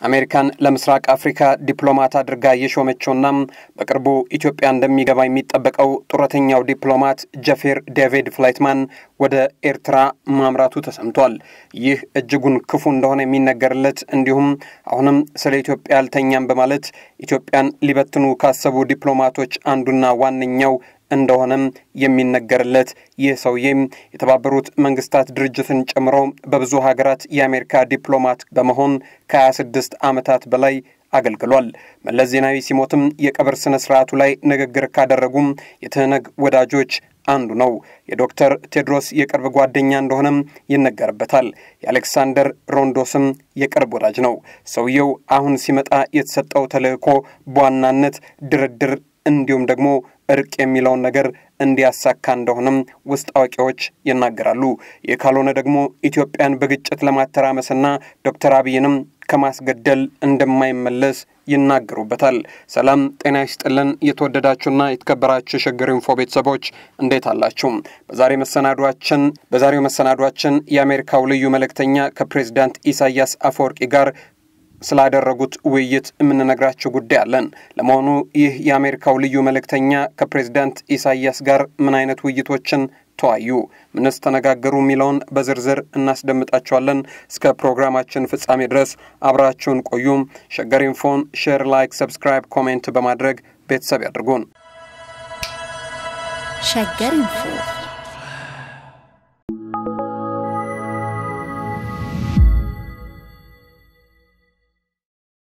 አሜሪካን ለምስራቅ አፍሪካ ዲፕሎማት አድርጋ የሾመችውና በቅርቡ ኢትዮጵያ እንደሚገባ የሚጠበቀው ጡረተኛው ዲፕሎማት ጀፌር ዴቪድ ፍላይትማን ወደ ኤርትራ ማምራቱ ተሰምቷል። ይህ እጅጉን ክፉ እንደሆነ የሚነገርለት እንዲሁም አሁንም ስለ ኢትዮጵያ አልተኛም በማለት ኢትዮጵያን ሊበትኑ ካሰቡ ዲፕሎማቶች አንዱና ዋነኛው እንደሆነም የሚነገርለት ይህ ሰውዬም የተባበሩት መንግስታት ድርጅትን ጨምሮ በብዙ ሀገራት የአሜሪካ ዲፕሎማት በመሆን ከ26 ዓመታት በላይ አገልግሏል። መለስ ዜናዊ ሲሞትም የቀብር ስነ ስርዓቱ ላይ ንግግር ካደረጉም የትህነግ ወዳጆች አንዱ ነው። የዶክተር ቴድሮስ የቅርብ ጓደኛ እንደሆነም ይነገርበታል። የአሌክሳንደር ሮንዶስም የቅርብ ወዳጅ ነው። ሰውየው አሁን ሲመጣ የተሰጠው ተልእኮ በዋናነት ድርድር እንዲሁም ደግሞ እርቅ የሚለውን ነገር እንዲያሳካ እንደሆነም ውስጥ አዋቂዎች ይናገራሉ። ይህ ካልሆነ ደግሞ ኢትዮጵያን በግጭት ለማተራመስና ዶክተር አብይንም ከማስገደል እንደማይመለስ ይናገሩበታል። ሰላም ጤና ይስጥልን። የተወደዳችሁና የተከበራችሁ የሸገር ኢንፎ ቤተሰቦች እንዴት አላችሁ? በዛሬ መሰናዷችን በዛሬው መሰናዷችን የአሜሪካው ልዩ መልእክተኛ ከፕሬዚዳንት ኢሳያስ አፈወርቂ ጋር ስላደረጉት ውይይት የምንነግራቸው ጉዳይ አለን። ለመሆኑ ይህ የአሜሪካው ልዩ መልእክተኛ ከፕሬዚዳንት ኢሳያስ ጋር ምን አይነት ውይይቶችን ተወያዩ? ምንስ ተነጋገሩ? የሚለውን በዝርዝር እናስደምጣቸዋለን። እስከ ፕሮግራማችን ፍጻሜ ድረስ አብራችሁን ቆዩም። ሸገር ኢንፎን share፣ like፣ subscribe፣ comment በማድረግ ቤተሰብ ያድርጉን። ሸገር ኢንፎ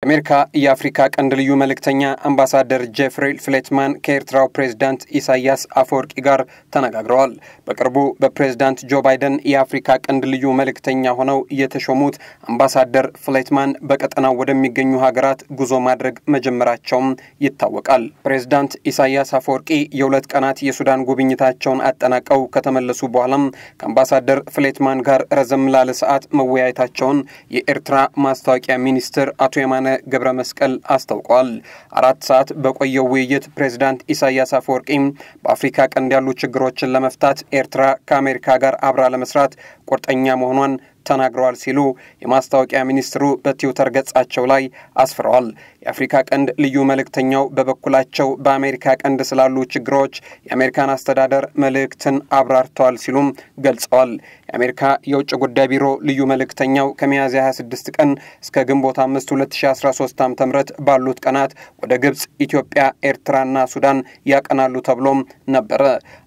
የአሜሪካ የአፍሪካ ቀንድ ልዩ መልእክተኛ አምባሳደር ጄፍሪ ፍሌትማን ከኤርትራው ፕሬዝዳንት ኢሳያስ አፈወርቂ ጋር ተነጋግረዋል። በቅርቡ በፕሬዝዳንት ጆ ባይደን የአፍሪካ ቀንድ ልዩ መልእክተኛ ሆነው የተሾሙት አምባሳደር ፍሌትማን በቀጠናው ወደሚገኙ ሀገራት ጉዞ ማድረግ መጀመራቸውም ይታወቃል። ፕሬዝዳንት ኢሳያስ አፈወርቂ የሁለት ቀናት የሱዳን ጉብኝታቸውን አጠናቀው ከተመለሱ በኋላም ከአምባሳደር ፍሌትማን ጋር ረዘም ላለ ሰዓት መወያየታቸውን የኤርትራ ማስታወቂያ ሚኒስትር አቶ የማነ ገብረ መስቀል አስታውቀዋል። አራት ሰዓት በቆየው ውይይት ፕሬዚዳንት ኢሳያስ አፈወርቂ በአፍሪካ ቀንድ ያሉ ችግሮችን ለመፍታት ኤርትራ ከአሜሪካ ጋር አብራ ለመስራት ቁርጠኛ መሆኗን ተናግረዋል ሲሉ የማስታወቂያ ሚኒስትሩ በትዊተር ገጻቸው ላይ አስፍረዋል። የአፍሪካ ቀንድ ልዩ መልእክተኛው በበኩላቸው በአሜሪካ ቀንድ ስላሉ ችግሮች የአሜሪካን አስተዳደር መልእክትን አብራርተዋል ሲሉም ገልጸዋል። የአሜሪካ የውጭ ጉዳይ ቢሮ ልዩ መልእክተኛው ከሚያዝያ 26 ቀን እስከ ግንቦት 5 2013 ዓ ም ባሉት ቀናት ወደ ግብፅ፣ ኢትዮጵያ፣ ኤርትራና ሱዳን ያቀናሉ ተብሎም ነበረ።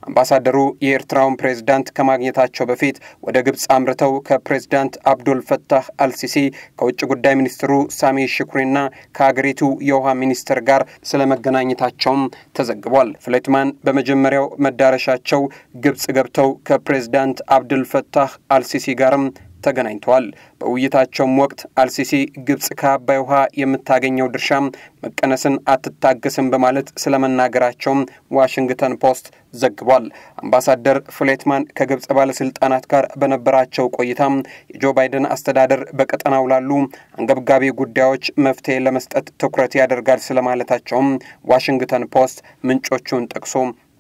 አምባሳደሩ የኤርትራውን ፕሬዝዳንት ከማግኘታቸው በፊት ወደ ግብፅ አምርተው ከፕሬዝ ፕሬዚዳንት አብዱል ፈታህ አልሲሲ ከውጭ ጉዳይ ሚኒስትሩ ሳሚ ሽኩሪና ከሀገሪቱ የውሃ ሚኒስትር ጋር ስለ መገናኘታቸውም ተዘግቧል። ፍሌትማን በመጀመሪያው መዳረሻቸው ግብፅ ገብተው ከፕሬዚዳንት አብዱል ፈታህ አልሲሲ ጋርም ተገናኝተዋል። በውይይታቸውም ወቅት አልሲሲ ግብፅ ከአባይ ውሃ የምታገኘው ድርሻም መቀነስን አትታገስም በማለት ስለመናገራቸውም ዋሽንግተን ፖስት ዘግቧል። አምባሳደር ፍሌትማን ከግብፅ ባለስልጣናት ጋር በነበራቸው ቆይታም የጆ ባይደን አስተዳደር በቀጠናው ላሉ አንገብጋቢ ጉዳዮች መፍትሄ ለመስጠት ትኩረት ያደርጋል ስለማለታቸውም ዋሽንግተን ፖስት ምንጮቹን ጠቅሶ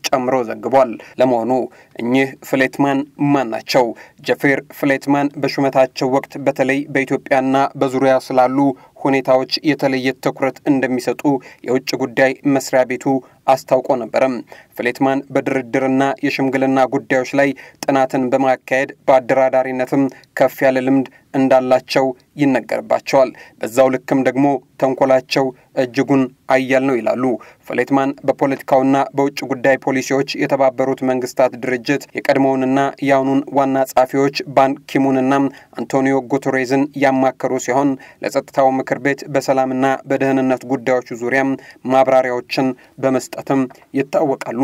ጨምሮ ዘግቧል። ለመሆኑ እኚህ ፍሌትማን ማን ናቸው? ጀፌር ፍሌትማን በሹመታቸው ወቅት በተለይ በኢትዮጵያና በዙሪያ ስላሉ ሁኔታዎች የተለየ ትኩረት እንደሚሰጡ የውጭ ጉዳይ መስሪያ ቤቱ አስታውቆ ነበረም። ፍሌትማን በድርድርና የሽምግልና ጉዳዮች ላይ ጥናትን በማካሄድ በአደራዳሪነትም ከፍ ያለ ልምድ እንዳላቸው ይነገርባቸዋል። በዛው ልክም ደግሞ ተንኮላቸው እጅጉን አያል ነው ይላሉ። ፍሌትማን በፖለቲካውና በውጭ ጉዳይ ፖሊሲዎች የተባበሩት መንግስታት ድርጅት የቀድሞውንና የአሁኑን ዋና ጸሐፊዎች ባን ኪሙንና አንቶኒዮ ጉተሬዝን ያማከሩ ሲሆን ለጸጥታው ምክር ቤት በሰላምና በደህንነት ጉዳዮች ዙሪያም ማብራሪያዎችን በመስጠትም ይታወቃሉ።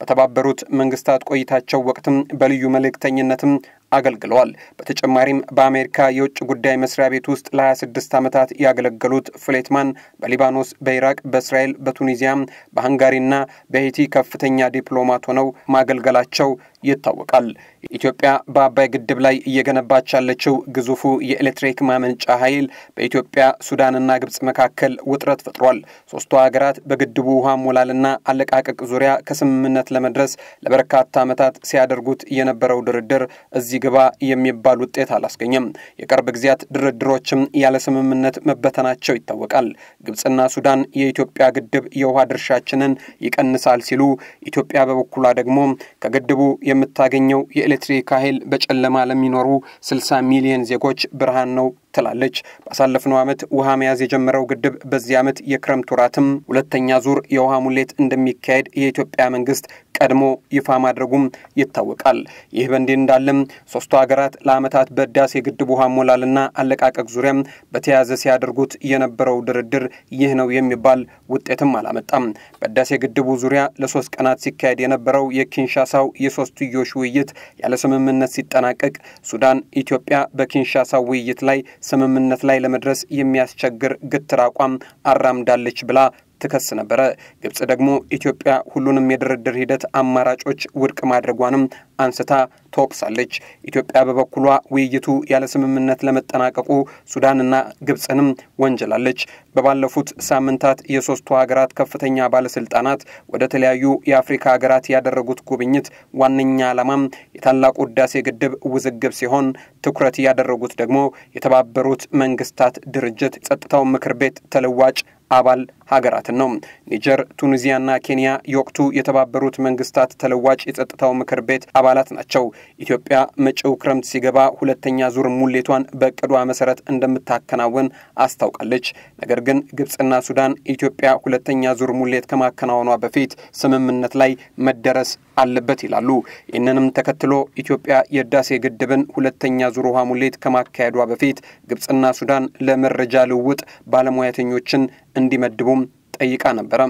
በተባበሩት መንግስታት ቆይታቸው ወቅትም በልዩ መልእክተኝነትም አገልግለዋል። በተጨማሪም በአሜሪካ የውጭ ጉዳይ መስሪያ ቤት ውስጥ ለ26 ዓመታት ያገለገሉት ፍሌትማን በሊባኖስ፣ በኢራቅ፣ በእስራኤል፣ በቱኒዚያ፣ በሃንጋሪና በሄይቲ ከፍተኛ ዲፕሎማት ሆነው ማገልገላቸው ይታወቃል። ኢትዮጵያ በአባይ ግድብ ላይ እየገነባች ያለችው ግዙፉ የኤሌክትሪክ ማመንጫ ኃይል በኢትዮጵያ ሱዳንና ግብጽ መካከል ውጥረት ፈጥሯል። ሶስቱ ሀገራት በግድቡ ውሃ ሞላልና አለቃቀቅ ዙሪያ ከስምምነት ለመድረስ ለበርካታ ዓመታት ሲያደርጉት የነበረው ድርድር እዚህ ግባ የሚባል ውጤት አላስገኘም። የቅርብ ጊዜያት ድርድሮችም ያለ ስምምነት መበተናቸው ይታወቃል። ግብጽና ሱዳን የኢትዮጵያ ግድብ የውሃ ድርሻችንን ይቀንሳል ሲሉ፣ ኢትዮጵያ በበኩሏ ደግሞ ከግድቡ የምታገኘው የኤሌክትሪክ ኃይል በጨለማ ለሚኖሩ 60 ሚሊዮን ዜጎች ብርሃን ነው ትላለች። ባሳለፍነው ዓመት ውሃ መያዝ የጀመረው ግድብ በዚህ ዓመት የክረምት ወራትም ሁለተኛ ዙር የውሃ ሙሌት እንደሚካሄድ የኢትዮጵያ መንግስት ቀድሞ ይፋ ማድረጉም ይታወቃል። ይህ በእንዲህ እንዳለም ሶስቱ ሀገራት ለዓመታት በህዳሴ ግድብ ውሃ ሞላልና አለቃቀቅ ዙሪያም በተያያዘ ሲያደርጉት የነበረው ድርድር ይህ ነው የሚባል ውጤትም አላመጣም። በህዳሴ ግድቡ ዙሪያ ለሶስት ቀናት ሲካሄድ የነበረው የኪንሻሳው የሶስትዮሽ ውይይት ያለ ስምምነት ሲጠናቀቅ ሱዳን ኢትዮጵያ በኪንሻሳው ውይይት ላይ ስምምነት ላይ ለመድረስ የሚያስቸግር ግትር አቋም አራምዳለች ብላ ትከስ ነበረ። ግብጽ ደግሞ ኢትዮጵያ ሁሉንም የድርድር ሂደት አማራጮች ውድቅ ማድረጓንም አንስታ ትወቅሳለች። ኢትዮጵያ በበኩሏ ውይይቱ ያለ ስምምነት ለመጠናቀቁ ሱዳንና ግብጽንም ወንጅላለች። በባለፉት ሳምንታት የሶስቱ ሀገራት ከፍተኛ ባለስልጣናት ወደ ተለያዩ የአፍሪካ ሀገራት ያደረጉት ጉብኝት ዋነኛ ዓላማም የታላቁ ህዳሴ ግድብ ውዝግብ ሲሆን ትኩረት ያደረጉት ደግሞ የተባበሩት መንግስታት ድርጅት ጸጥታው ምክር ቤት ተለዋጭ አባል ሀገራትን ነው። ኒጀር፣ ቱኒዚያና ኬንያ የወቅቱ የተባበሩት መንግስታት ተለዋጭ የጸጥታው ምክር ቤት አባላት ናቸው። ኢትዮጵያ መጪው ክረምት ሲገባ ሁለተኛ ዙር ሙሌቷን በእቅዷ መሰረት እንደምታከናውን አስታውቃለች። ነገር ግን ግብጽና ሱዳን ኢትዮጵያ ሁለተኛ ዙር ሙሌት ከማከናወኗ በፊት ስምምነት ላይ መደረስ አለበት ይላሉ። ይህንንም ተከትሎ ኢትዮጵያ የህዳሴ ግድብን ሁለተኛ ዙር ውሃ ሙሌት ከማካሄዷ በፊት ግብጽና ሱዳን ለመረጃ ልውውጥ ባለሙያተኞችን እንዲመድቡም ጠይቃ ነበረ።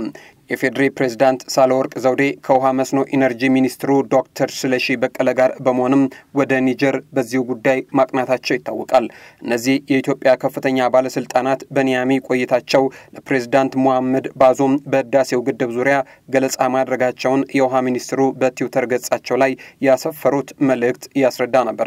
የኢፌዴሪ ፕሬዝዳንት ሳህለወርቅ ዘውዴ ከውሃ መስኖ ኢነርጂ ሚኒስትሩ ዶክተር ስለሺ በቀለ ጋር በመሆንም ወደ ኒጀር በዚሁ ጉዳይ ማቅናታቸው ይታወቃል። እነዚህ የኢትዮጵያ ከፍተኛ ባለስልጣናት በኒያሚ ቆይታቸው ለፕሬዝዳንት ሞሐመድ ባዞም በህዳሴው ግድብ ዙሪያ ገለጻ ማድረጋቸውን የውሃ ሚኒስትሩ በትዊተር ገጻቸው ላይ ያሰፈሩት መልእክት ያስረዳ ነበረ።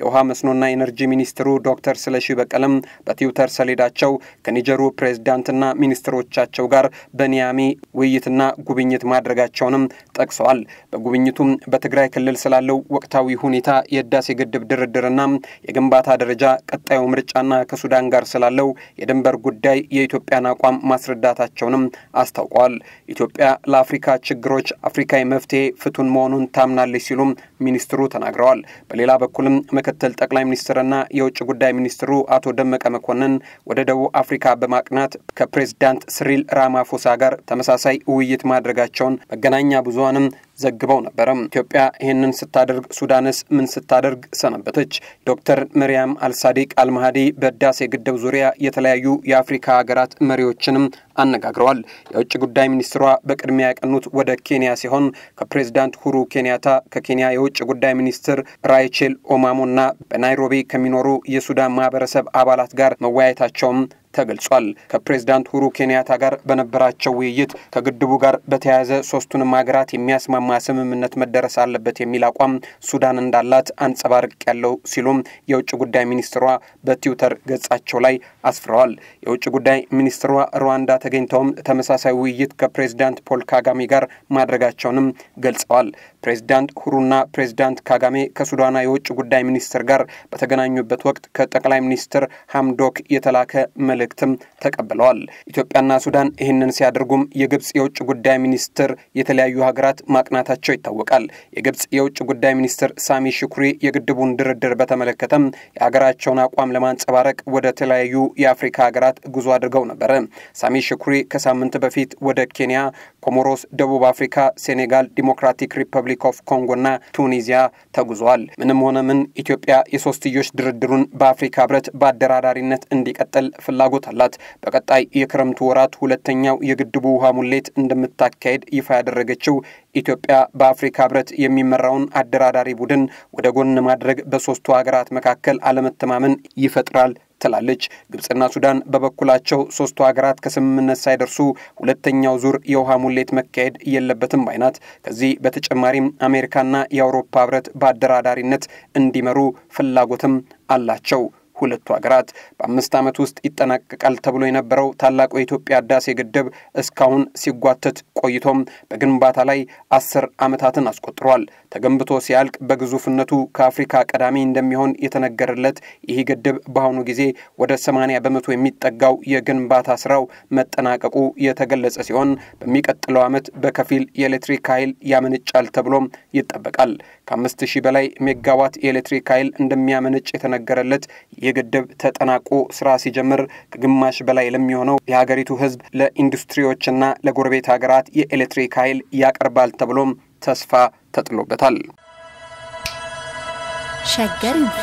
የውሃ መስኖና ኢነርጂ ሚኒስትሩ ዶክተር ስለሺ በቀለም በትዊተር ሰሌዳቸው ከኒጀሩ ፕሬዝዳንትና ሚኒስትሮቻቸው ጋር በኒያሚ ውይይትና ጉብኝት ማድረጋቸውንም ጠቅሰዋል። በጉብኝቱም በትግራይ ክልል ስላለው ወቅታዊ ሁኔታ፣ የህዳሴ ግድብ ድርድርና የግንባታ ደረጃ፣ ቀጣዩ ምርጫና ከሱዳን ጋር ስላለው የድንበር ጉዳይ የኢትዮጵያን አቋም ማስረዳታቸውንም አስታውቀዋል። ኢትዮጵያ ለአፍሪካ ችግሮች አፍሪካዊ መፍትሄ ፍቱን መሆኑን ታምናለች ሲሉም ሚኒስትሩ ተናግረዋል። በሌላ በኩልም ምክትል ጠቅላይ ሚኒስትርና የውጭ ጉዳይ ሚኒስትሩ አቶ ደመቀ መኮንን ወደ ደቡብ አፍሪካ በማቅናት ከፕሬዝዳንት ስሪል ራማፎሳ ጋር ተመሳሳይ ውይይት ማድረጋቸውን መገናኛ ብዙኃንም ዘግበው ነበረ። ኢትዮጵያ ይህንን ስታደርግ ሱዳንስ ምን ስታደርግ ሰነበተች? ዶክተር መርያም አልሳዲቅ አልማሃዲ በህዳሴ ግድብ ዙሪያ የተለያዩ የአፍሪካ ሀገራት መሪዎችንም አነጋግረዋል። የውጭ ጉዳይ ሚኒስትሯ በቅድሚያ ያቀኑት ወደ ኬንያ ሲሆን ከፕሬዚዳንት ሁሩ ኬንያታ፣ ከኬንያ የውጭ ጉዳይ ሚኒስትር ራይቼል ኦማሞና በናይሮቢ ከሚኖሩ የሱዳን ማህበረሰብ አባላት ጋር መወያየታቸውም ተገልጿል። ከፕሬዝዳንት ሁሩ ኬንያታ ጋር በነበራቸው ውይይት ከግድቡ ጋር በተያያዘ ሶስቱንም ሀገራት የሚያስማማ ስምምነት መደረስ አለበት የሚል አቋም ሱዳን እንዳላት አንጸባርቅ ያለው ሲሉም የውጭ ጉዳይ ሚኒስትሯ በትዊተር ገጻቸው ላይ አስፍረዋል። የውጭ ጉዳይ ሚኒስትሯ ሩዋንዳ ተገኝተውም ተመሳሳይ ውይይት ከፕሬዝዳንት ፖል ካጋሜ ጋር ማድረጋቸውንም ገልጸዋል። ፕሬዝዳንት ሁሩና ፕሬዝዳንት ካጋሜ ከሱዳና የውጭ ጉዳይ ሚኒስትር ጋር በተገናኙበት ወቅት ከጠቅላይ ሚኒስትር ሐምዶክ የተላከ መልእክትም ተቀብለዋል። ኢትዮጵያና ሱዳን ይህንን ሲያደርጉም የግብፅ የውጭ ጉዳይ ሚኒስትር የተለያዩ ሀገራት ማቅናታቸው ይታወቃል። የግብፅ የውጭ ጉዳይ ሚኒስትር ሳሚ ሽኩሪ የግድቡን ድርድር በተመለከተም የሀገራቸውን አቋም ለማንጸባረቅ ወደ ተለያዩ የአፍሪካ ሀገራት ጉዞ አድርገው ነበረ። ሳሚ ሽኩሪ ከሳምንት በፊት ወደ ኬንያ፣ ኮሞሮስ፣ ደቡብ አፍሪካ፣ ሴኔጋል፣ ዲሞክራቲክ ሪፐብሊክ ኦፍ ኮንጎና ቱኒዚያ ተጉዘዋል። ምንም ሆነ ምን ኢትዮጵያ የሶስትዮሽ ድርድሩን በአፍሪካ ህብረት በአደራዳሪነት እንዲቀጥል ፍላጎት አላት። በቀጣይ የክረምቱ ወራት ሁለተኛው የግድቡ ውሃ ሙሌት እንደምታካሄድ ይፋ ያደረገችው ኢትዮጵያ በአፍሪካ ህብረት የሚመራውን አደራዳሪ ቡድን ወደ ጎን ማድረግ በሶስቱ ሀገራት መካከል አለመተማመን ይፈጥራል ትላለች። ግብፅና ሱዳን በበኩላቸው ሶስቱ ሀገራት ከስምምነት ሳይደርሱ ሁለተኛው ዙር የውሃ ሙሌት መካሄድ የለበትም ባይናት። ከዚህ በተጨማሪም አሜሪካና የአውሮፓ ህብረት በአደራዳሪነት እንዲመሩ ፍላጎትም አላቸው። ሁለቱ ሀገራት በአምስት ዓመት ውስጥ ይጠናቀቃል ተብሎ የነበረው ታላቁ የኢትዮጵያ ህዳሴ ግድብ እስካሁን ሲጓተት ቆይቶም በግንባታ ላይ አስር ዓመታትን አስቆጥሯል። ተገንብቶ ሲያልቅ በግዙፍነቱ ከአፍሪካ ቀዳሚ እንደሚሆን የተነገረለት ይህ ግድብ በአሁኑ ጊዜ ወደ 80 በመቶ የሚጠጋው የግንባታ ስራው መጠናቀቁ የተገለጸ ሲሆን በሚቀጥለው ዓመት በከፊል የኤሌክትሪክ ኃይል ያመነጫል ተብሎም ይጠበቃል። ከአምስት ሺህ በላይ ሜጋዋት የኤሌክትሪክ ኃይል እንደሚያመነጭ የተነገረለት ይህ ግድብ ተጠናቆ ስራ ሲጀምር ከግማሽ በላይ ለሚሆነው የሀገሪቱ ህዝብ ለኢንዱስትሪዎችና ለጎረቤት ሀገራት የኤሌክትሪክ ኃይል ያቀርባል ተብሎም ተስፋ ተጥሎበታል። ሸገር ኢንፎ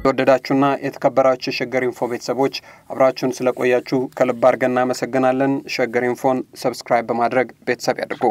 የተወደዳችሁና የተከበራችሁ ሸገር ኢንፎ ቤተሰቦች አብራችሁን ስለቆያችሁ ከልብ አድርገን እናመሰግናለን። ሸገር ኢንፎን subscribe በማድረግ ቤተሰብ ያድርጉ።